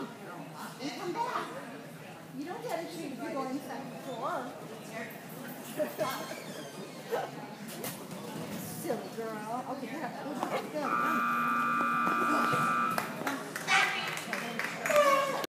come. You come back. You don't get a treat if you go inside the door. Silly girl. Okay,